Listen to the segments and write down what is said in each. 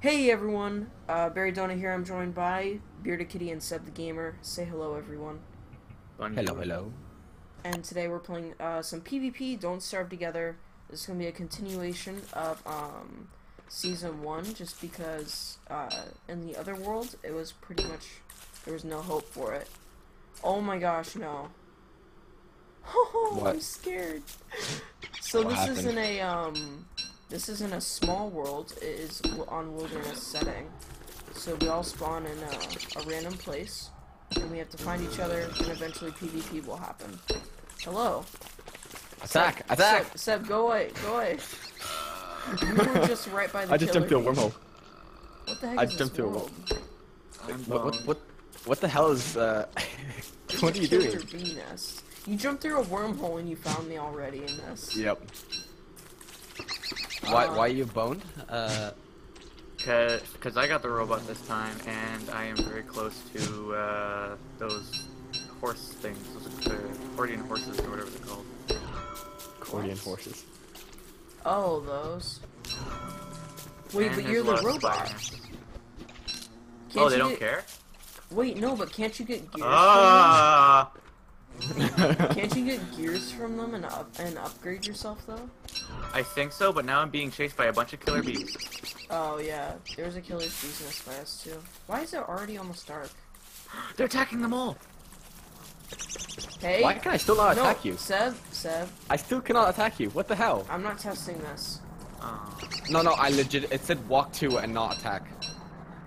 Hey everyone, uh, Buried Donut here. I'm joined by Bearded Kitty and Seb the Gamer. Say hello, everyone. Hello, hello. And today we're playing uh, some PvP. Don't starve together. This is gonna be a continuation of um, season one, just because uh, in the other world it was pretty much there was no hope for it. Oh my gosh, no. Oh, I'm scared. So What this happened? isn't a um, this isn't a small world. It is on wilderness setting. So we all spawn in a, a random place, and we have to find each other, and eventually PvP will happen. Hello. Attack! Seb, Attack! Seb, Seb, go away, go away. you were just right by the I just jumped through a wormhole. What the heck I is just jumped through a wormhole. What, what, what, what the hell is, uh... What are you killer doing? bee nest. You jumped through a wormhole and you found me already in this. Yep. Why, why are you boned? Uh, Cause, cause I got the robot this time, and I am very close to uh, those horse things, those uh, accordion horses or whatever they're called. accordion horses. Oh, those. Wait, And but you're the robot. Can't Oh, they don't get- care. Wait, no, but can't you get gears? Ah! From them? Can't you get gears from them and up and upgrade yourself though? I think so, but now I'm being chased by a bunch of killer bees. Oh yeah, there's a killer bees in this us too. Why is it already almost dark? They're attacking them all. Hey. Why can I still not no, attack you? Seb, Seb, I still cannot attack you. What the hell? I'm not testing this. Oh. No, no, I legit... It said walk to and not attack.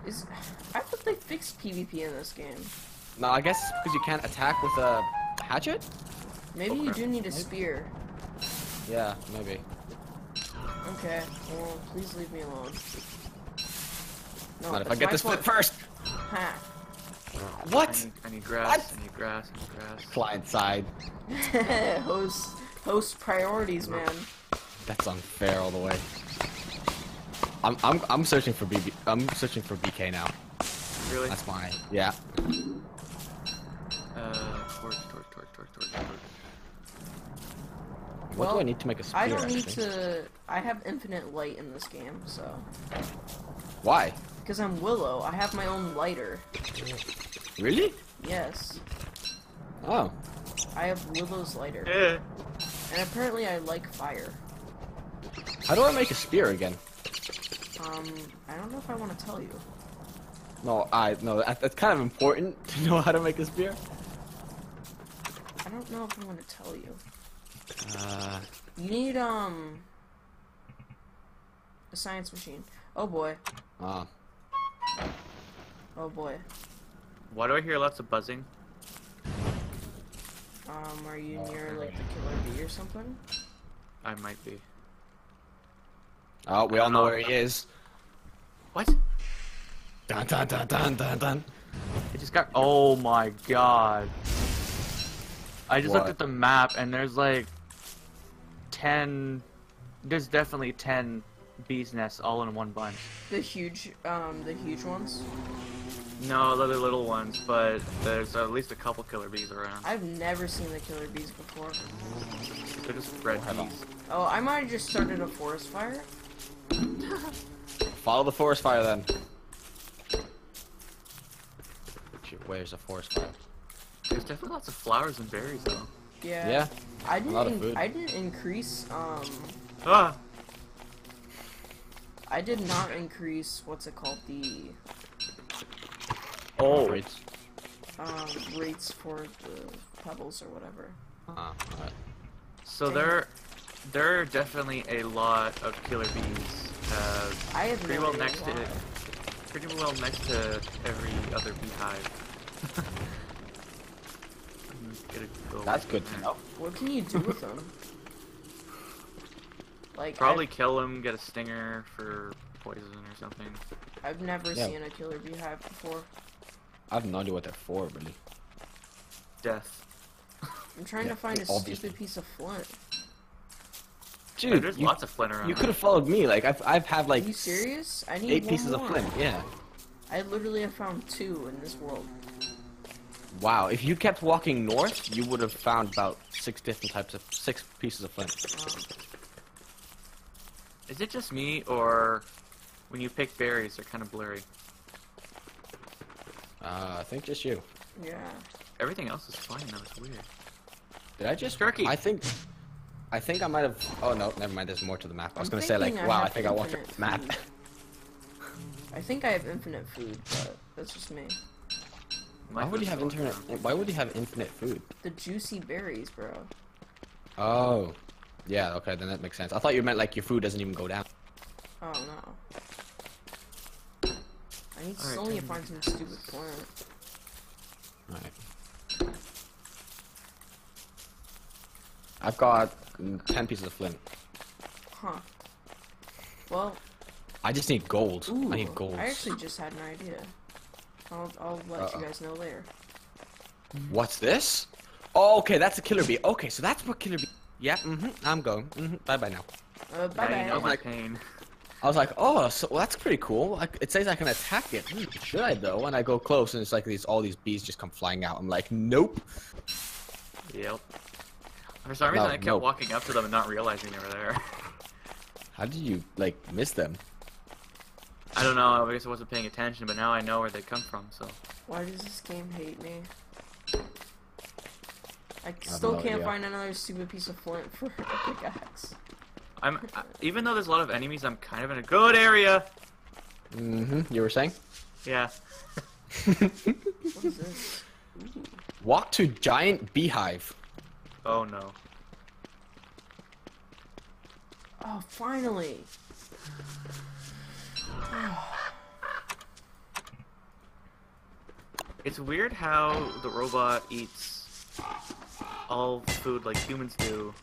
Is I thought they fixed PvP in this game. No, I guess because you can't attack with a hatchet? Maybe you do need a spear. Yeah, maybe. Okay, well, please leave me alone. No, Not if I that's get this flip fault. first. Ha. I What? need, I need grass. What? I need grass. I need grass. Client side. host, host priorities, man. That's unfair all the way. I'm I'm I'm searching for BB. I'm searching for BK now. Really? That's my yeah. What Well, do I need to make a spear? I don't need actually? to. I have infinite light in this game, so Why? because I'm Willow, I have my own lighter. Really? Yes, Oh. I have Willow's lighter, Yeah. and apparently I like fire. How do I make a spear again? Um, I don't know if I want to tell you. No, I no. That's kind of important to know how to make a spear. I don't know if I want to tell you. Uh, You need um a science machine. Oh boy. ah. Oh boy. Why do I hear lots of buzzing? Um, are you Oh, near like the killer bee or something? I might be. Oh, we all know know. where he is. What? Dun dun dun dun dun dun. It just got. Oh my god. I just What? looked at the map and there's like 10. There's definitely 10 bees nests all in one bunch. The huge, um, the huge ones. No, the little ones, but there's at least a couple killer bees around. I've never seen the killer bees before. They're just red Hold on. bees. Oh, I might have just started a forest fire. Follow the forest fire then. Where's the forest fire? There's definitely lots of flowers and berries though. Yeah. Yeah. I lot of didn't. food. I didn't increase. Um, Ah! I did not increase. What's it called? The Oh! Great. um rates for the pebbles or whatever. Ah, alright. So Dang. there, there are definitely a lot of killer bees. Uh, I have pretty no well idea next to pretty well next to every other beehive. I'm gonna go That's good to know. What can you do with them? Like Probably kill them, get a stinger for poison or something. I've, I've never Yeah. seen a killer beehive before. I have no idea what they're for, really. Death. I'm trying Yeah, to find a obviously. stupid piece of flint. Dude, there's you, lots of flint around. you could have followed me. Like I've I've had Are like you serious? I need eight one pieces more. of flint. Yeah. I literally have found two in this world. Wow. If you kept walking north, you would have found about six different types of six pieces of flint. Um, Is it just me, or When you pick berries, they're kind of blurry. Uh, I think just you. Yeah. Everything else is fine though. It's weird. Did I just? Turkey. I think. I think I might have. Oh no, never mind. There's more to the map. I was I'm gonna say like, I wow, I think I walked infinite the map. I think I have infinite food, but that's just me. Why would you goes have internet? Why would you have infinite food? The juicy berries, bro. Oh, yeah. Okay, then that makes sense. I thought you meant like your food doesn't even go down. Oh no. I need Alright, still need to ten find some stupid plant. Right. I've got ten pieces of flint. Huh. Well, I just need gold. ooh, I need gold. I actually just had an idea. I'll, I'll let Uh-oh. you guys know later. What's this? Oh, okay, that's a killer bee. Okay, so that's what killer bee. Yeah, mm-hmm. I'm going. Mm-hmm. Bye bye now. Uh, bye Now you know bye. my Like- pain. I was like, oh, so well, that's pretty cool. Like, it says I can attack it. Hmm, should I though? And I go close, and it's like these all these bees just come flying out. I'm like, nope. Yep. For some reason, No, I kept no. walking up to them and not realizing they were there. How did you like miss them? I don't know. I guess I wasn't paying attention, but now I know where they come from. So Why does this game hate me? I still no can't idea. find another stupid piece of flint for a pickaxe. I'm I, even though there's a lot of enemies, I'm kind of in a good area. Mm-hmm. You were saying? Yeah. What is this? Ooh. Walk to giant beehive. Oh no. Oh, finally! It's weird how the robot eats all food like humans do.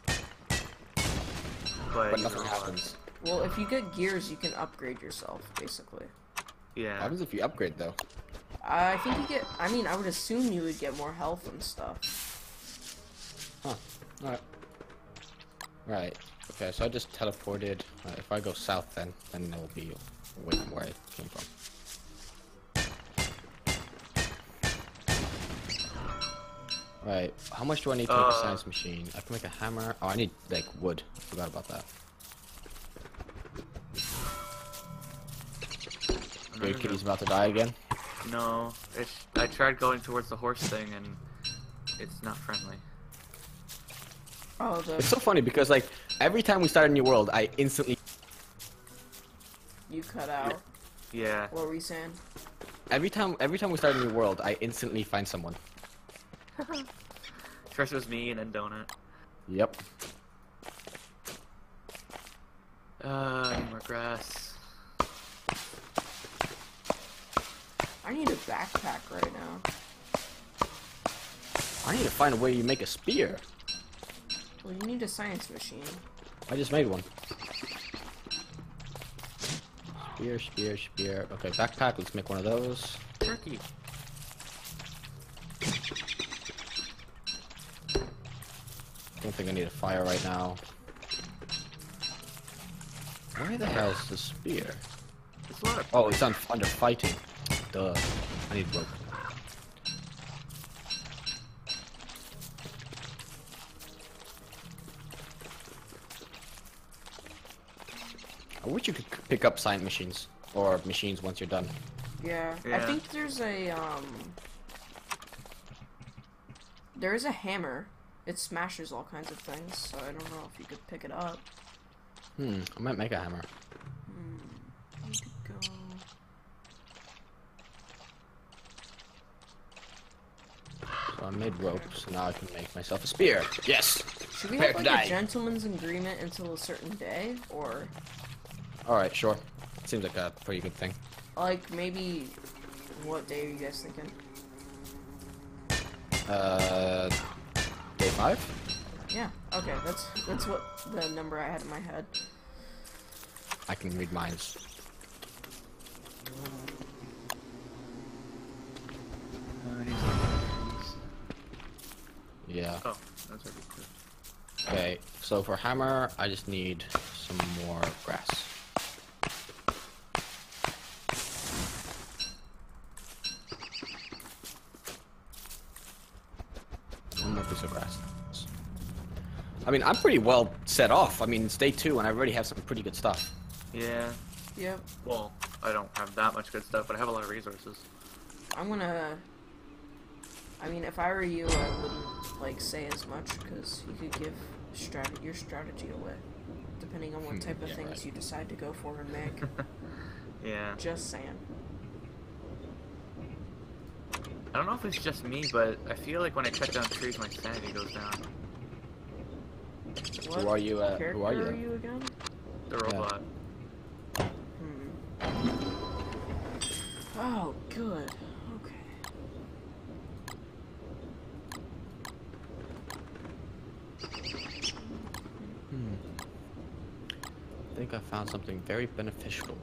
But, But nothing happens. Well, if you get gears, you can upgrade yourself, basically. Yeah. What Yeah. happens if you upgrade though? I think you get. I mean, I would assume you would get more health and stuff. Huh. Alright. Right. Okay, so I just teleported. Uh, if I go south then, then it will be away from where I came from. Right. How much do I need to make a Uh, science machine? I can make a hammer. Oh, I need, like, wood. I forgot about that. No, Your no, kitty's about to die again. No, it's, I tried going towards the horse thing and it's not friendly. Oh, It's so funny because, like, every time we start a new world, I instantly... you cut out. Yeah. What were you saying? Every time, every time we start a new world, I instantly find someone. First it was me and then Donut. Yep. Uh, I need more grass. I need a backpack right now. I need to find a way you make a spear. Well, you need a science machine. I just made one. Spear, spear, spear. Okay, backpack. Let's make one of those. Turkey. Don't think I need a fire right now. Where the hell is the spear? It's a Oh, it's on under fighting. Duh. I need rope. I wish you could pick up science machines or machines once you're done. Yeah. I think there's a um. There is a hammer. It smashes all kinds of things, so I don't know if you could pick it up. Hmm, I might make a hammer. Hmm. Need to go. So I made rope, so now I can make myself a spear. Yes! Should we Prepare have like a gentleman's agreement until a certain day, or Alright, sure. Seems like a pretty good thing. like maybe what day are you guys thinking? Uh, day five? Yeah. Okay. That's that's what the number I had in my head. I can read minds. I need some things. Yeah. Oh, that's already good. Okay, so for hammer, I just need some more grass. One more piece of grass. I mean, I'm pretty well set off. I mean, it's day two, and I already have some pretty good stuff. Yeah. Yeah. Well, I don't have that much good stuff, but I have a lot of resources. I'm gonna. I mean, if I were you, I wouldn't like say as much because you could give strat- your strategy away, depending on what Hmm, type of yeah, things right. you decide to go for and make. Yeah. Just saying. I don't know if it's just me, but I feel like when I cut down trees, my sanity goes down. What Who are you? Uh, who are you? are you again? The robot. Hmm. Oh, good. Okay. Hmm. I think I found something very beneficial.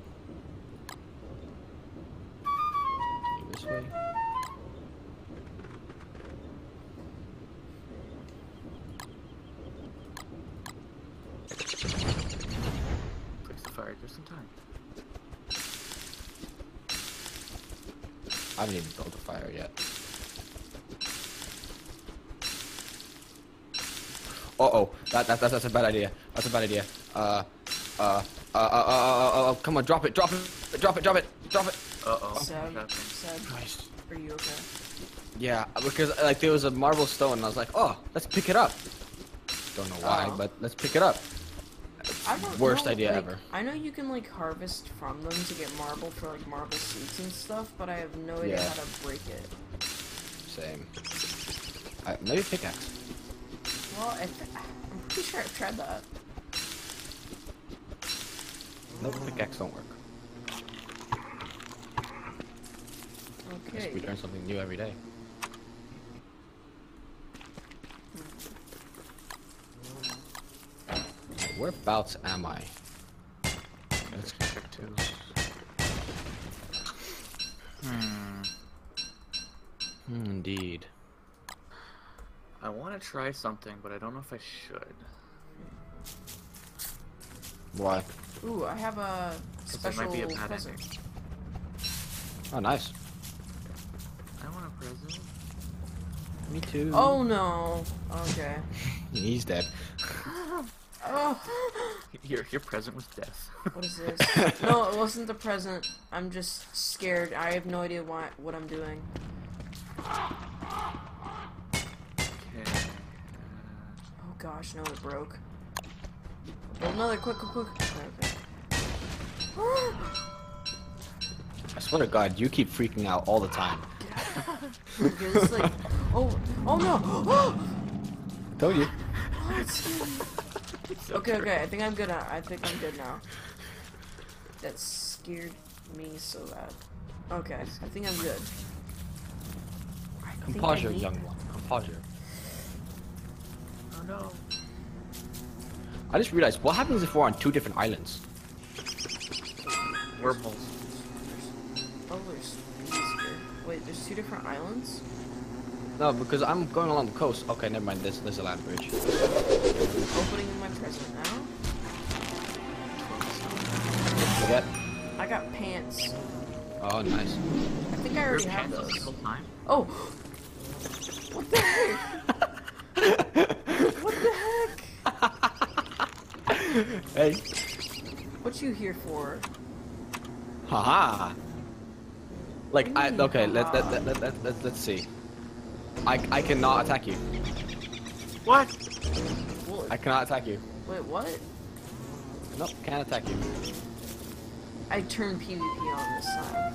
I haven't even built a fire yet. Uh oh, that, that, that that's a bad idea. That's a bad idea. Uh, uh, uh, uh, uh, uh, uh, uh, come on, drop it, drop it, drop it, drop it, drop it. Uh oh. Seb, Seb, Christ. are you okay? Yeah, because like there was a marble stone, and I was like, oh, let's pick it up. Don't know why, Oh. but let's pick it up. I Worst know, idea like, ever. I know you can like harvest from them to get marble for like marble seeds and stuff, but I have no idea Yeah. how to break it. Same. Uh, maybe pickaxe. Well, I I'm pretty sure I've tried that. No, pickaxe don't work. Okay. we learn something new every day. Whereabouts am I? Let's check too. Hmm. Hmm, indeed. I want to try something, but I don't know if I should. Why? Ooh, I have a 'Cause it special might be a present. ending. Oh, nice. I want a present. Me too. Oh no. Okay. He's dead. Oh, Your your present was death. what is this? no, it wasn't the present. I'm just scared. I have no idea why what I'm doing. Okay. Uh, oh gosh, no, it broke. Build another, quick, quick, quick. Okay. I swear to God, you keep freaking out all the time. okay, this is like, oh, oh no! I told you. Oh, it's scary. So Okay, true. okay, I think I'm good now. I think I'm good now. That scared me so bad. Okay, I think I'm good. I Composure, young one. Composure. Oh no. I just realized, what happens if we're on two different islands? Wormholes. Oh, there's bees here. Wait, there's two different islands? No, because I'm going along the coast. Okay, never mind. There's, there's a land bridge. Opening my present now. Forget. I got pants. Oh, nice. I think I Your already have those. time? Oh! What the heck? What the heck? hey. What you here for? Haha. Like I okay, let let let let let let let's see. I I cannot attack you. What? What? I cannot attack you. Wait, what? Nope, can't attack you. I turned PvP on this time.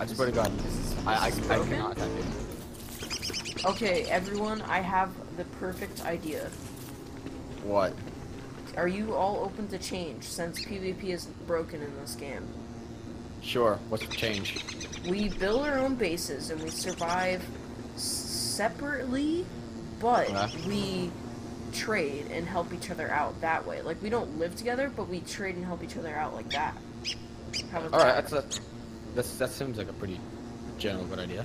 I swear to God, I I, I cannot attack you. Okay, everyone, I have the perfect idea. What? Are you all open to change since PvP is broken in this game? Sure. What's the change? We build our own bases and we survive separately, but we trade and help each other out that way. Like we don't live together, but we trade and help each other out like that. All right, that? that's a, that's that seems like a pretty general good idea.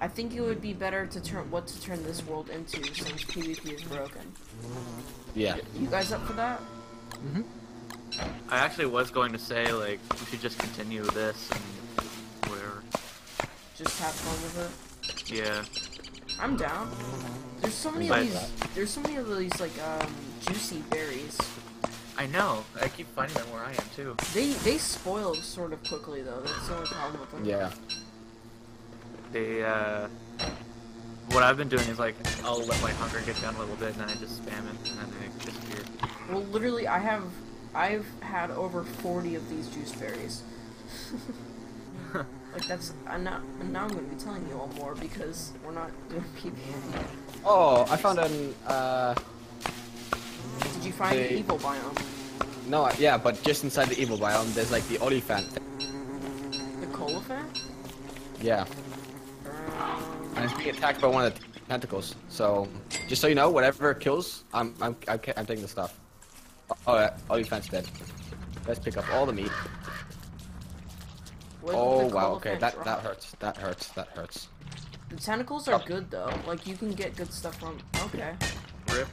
I think it would be better to turn what to turn this world into since PvP is broken. Yeah. You guys up for that? Mhm. I actually was going to say like we should just continue this and whatever. Just have fun with it. Yeah. I'm down. There's so many But- of these. There's so many of these like um juicy berries. I I know. I keep finding them where I am too. They they spoil sort of quickly though. That's the only problem with them. Yeah. They uh, what I've been doing is like I'll let my hunger get down a little bit, and then I just spam it, and then they disappear. Well, literally, I have I've had over forty of these juice berries. like that's I'm not and now I'm gonna be telling you all more because we're not doing PvP. Oh, I found an uh. Did you find the They- evil biome? No, yeah, but just inside the evil biome, there's like the Olifant thing. The Koalefant? Yeah, Um, and it's being attacked by one of the tentacles. So, just so you know, whatever kills, I'm I'm I'm, I'm taking the stuff. Oh, yeah, oh, Olifant's dead. Let's pick up all the meat. what did Oh the wow, okay, that drop? that hurts. That hurts. That hurts. The tentacles are Oh. good though. Like you can get good stuff from. Okay. Rip.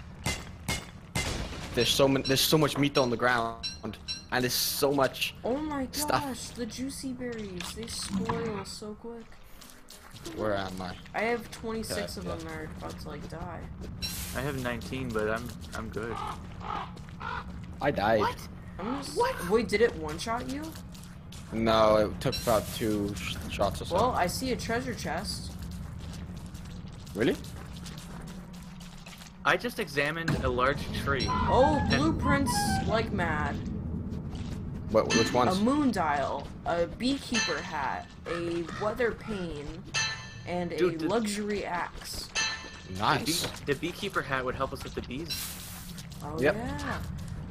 There's so many. There's so much meat on the ground, and there's so much. Oh my gosh, Stuff. the juicy berries. They spoil so quick. Where am I? I have 26 uh, of Yeah, them that are about to like die. I have 19, but I'm I'm good. I died. I'm just. What? Wait, did it one shot you? No, it took about two sh- shots or so. Well, I see a treasure chest. really? I just examined a large tree. Oh, blueprints like mad. What? Which A ones? moon dial, a beekeeper hat, a weather pain, and Dude, a the- luxury axe. The, Nice. bee- the beekeeper hat would help us with the bees. Oh Yep. yeah.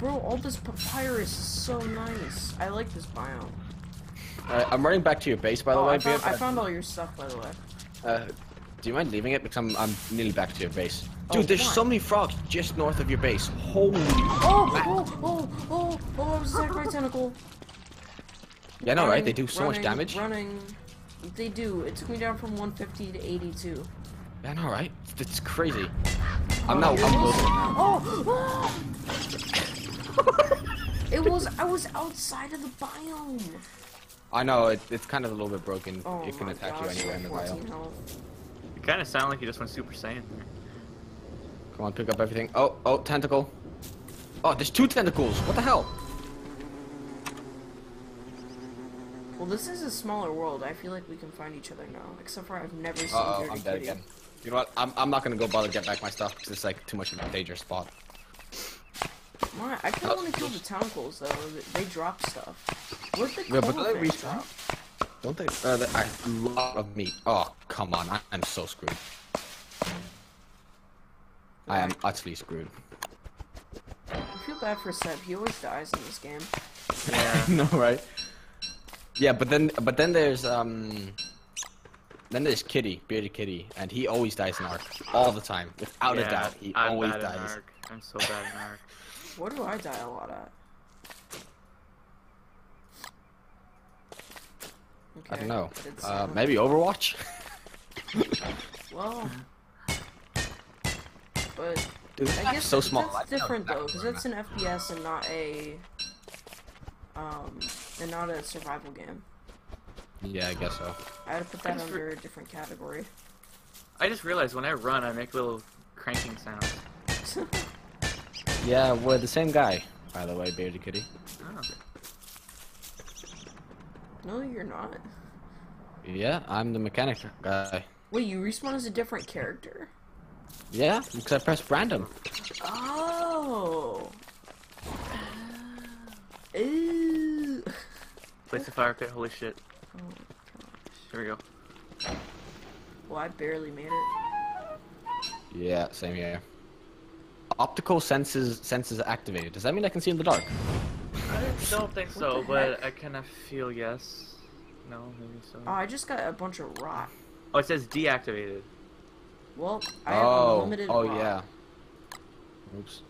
Bro, all this papyrus is so nice. I like this biome. Alright, I'm running back to your base, by the oh, way, I found, I found all your stuff, by the way. Uh, do you mind leaving it? Because I'm, I'm nearly back to your base. Oh, Dude, there's why? so many frogs just north of your base. Holy. Oh, crap. oh, oh, oh, oh, I was attacked by a tentacle. Yeah, no, right? Running, They do so much running, damage. Running. They do. It took me down from 150 to 82. Yeah, no, right? It's, crazy. I'm now. I'm wilting. Oh! it was. I was outside of the biome. I know, it, it's kind of a little bit broken. Oh it can attack gosh, you anywhere in the 14 biome. health. You kind of sound like you just went Super Saiyan. Come on, pick up everything. Oh, oh, tentacle. Oh, there's two tentacles. What the hell? Well, this is a smaller world. I feel like we can find each other now. Except for I've never seen Uh oh, Bearded I'm dead Kitty. again. You know what? I'm, I'm not gonna go bother to get back my stuff because it's like too much of a dangerous spot. Why? I kind of want to kill the tentacles though. They drop stuff. Where'd the Yeah, but do they Koalefant respawn? drop? Don't they? Uh, the, a lot of meat. Oh, come on. I, I'm so screwed. I am utterly screwed. I feel bad for Seb. He always dies in this game. Yeah. no, right? Yeah, but then, but then there's um, then there's Kitty, bearded Kitty, and he always dies in Ark all the time, without a doubt. He I'm always bad in dies. Ark. I'm so bad in Ark. What do I die a lot at? Okay, I don't know. Uh, maybe Overwatch. Well, but Dude, I guess so small. That's different though, because where that's an FPS and not a um and not a survival game. Yeah, I guess so. I had to put that under a different category. I just realized when I run, I make little cranking sounds. Yeah, we're the same guy, by the way, bearded Kitty. Oh. no, you're not. Yeah, I'm the mechanic guy. Wait, you respawn as a different character? Yeah, because I pressed random. Oh. Ooh. Place the fire pit. Holy shit. Oh, Here we go. well, I barely made it. Yeah, same here. Optical senses senses activated. Does that mean I can see in the dark? I don't think so, but heck? I kind of feel yes. No, maybe so. Oh, I just got a bunch of rot. Oh, it says deactivated. Well, I have oh, unlimited oh rot. yeah. Oops.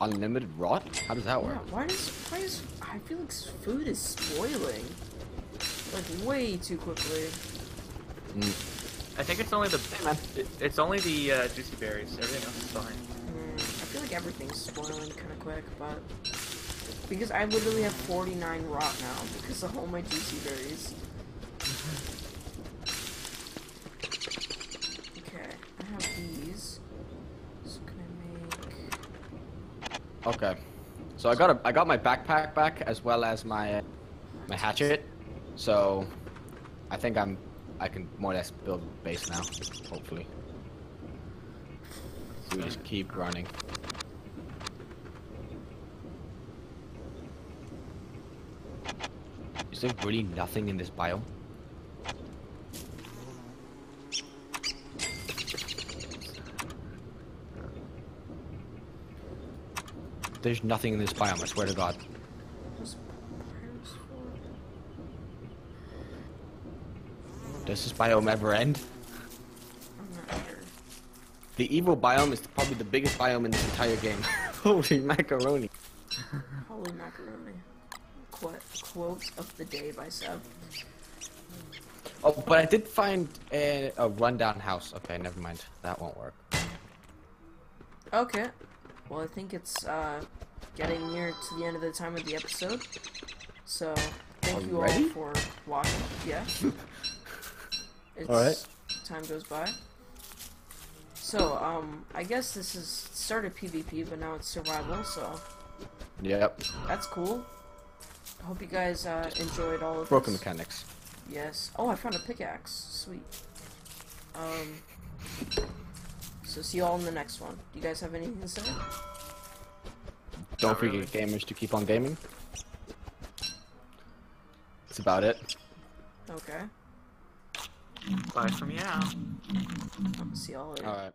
Unlimited rot? How does that Yeah, work? why does why is I feel like food is spoiling like way too quickly. Mm, I think it's only the man. it, it's only the uh, juicy berries. Everything else is fine. I feel like everything's spoiling kind of quick, but because I literally have 49 rot now because of all my juicy berries. Okay, I have these. So make? Okay. So I got a I got my backpack back as well as my my hatchet. So I think I'm I can more or less build base now. Hopefully. We just keep running. Is there really nothing in this biome? There's nothing in this biome, I swear to god. Does this biome ever end? The evil biome is probably the biggest biome in this entire game. Holy macaroni. Holy macaroni. Quote, quote of the day by Seb. Oh, but I did find a, a rundown house. Okay, never mind. That won't work. Okay. Well, I think it's uh, getting near to the end of the time of the episode. So, thank you Already? all for watching. Yeah. It's, Alright. Time goes by. So, um, I guess this is started PvP, but now it's survival, so Yep. that's cool. I hope you guys uh, enjoyed all of Broken this. mechanics. Yes. Oh, I found a pickaxe. Sweet. Um. So see you all in the next one. Do you guys have anything to say? Don't forget really. gamers to keep on gaming. That's about it. Okay. Bye from yeah. See y'all later. Alright.